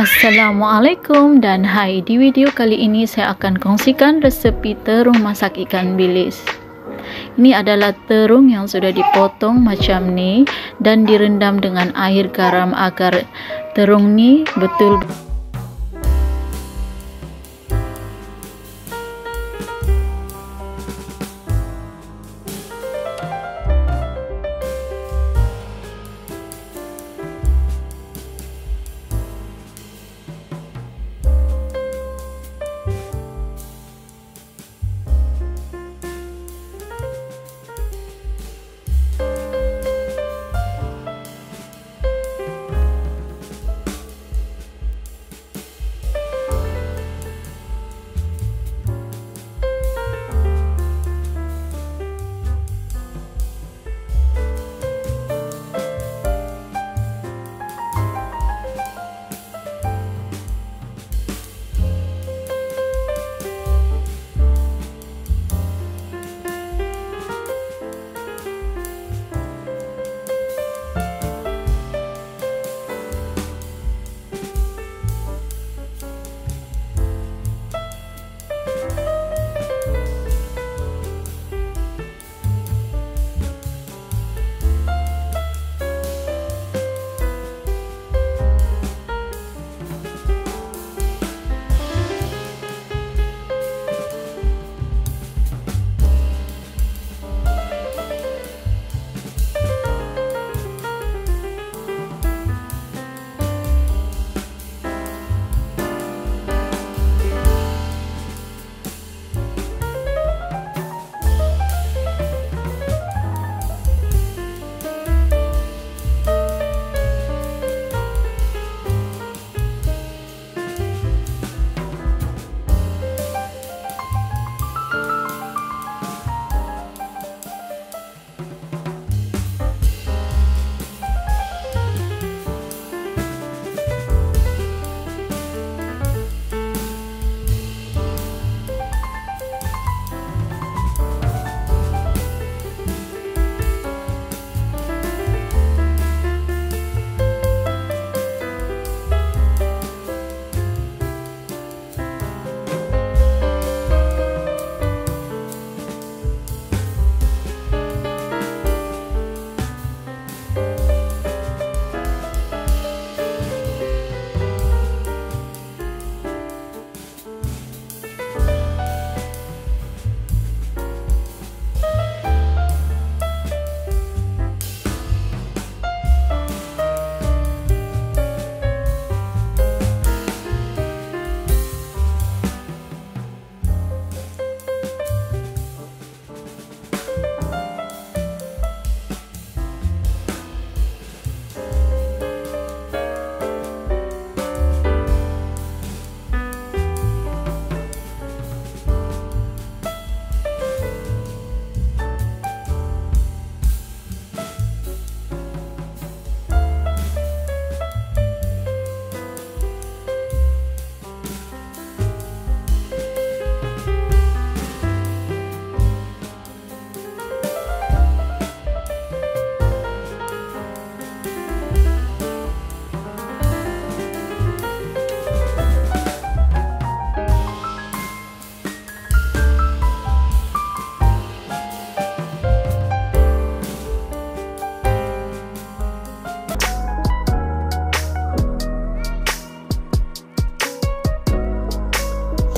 Assalamualaikum dan hai di video kali ini saya akan kongsikan resepi terung masak ikan bilis. Ini adalah terung yang sudah dipotong macam ni dan direndam dengan air garam agar terung ni betul-betul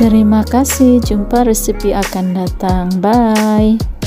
Terima kasih. Jumpa resepi akan datang. Bye.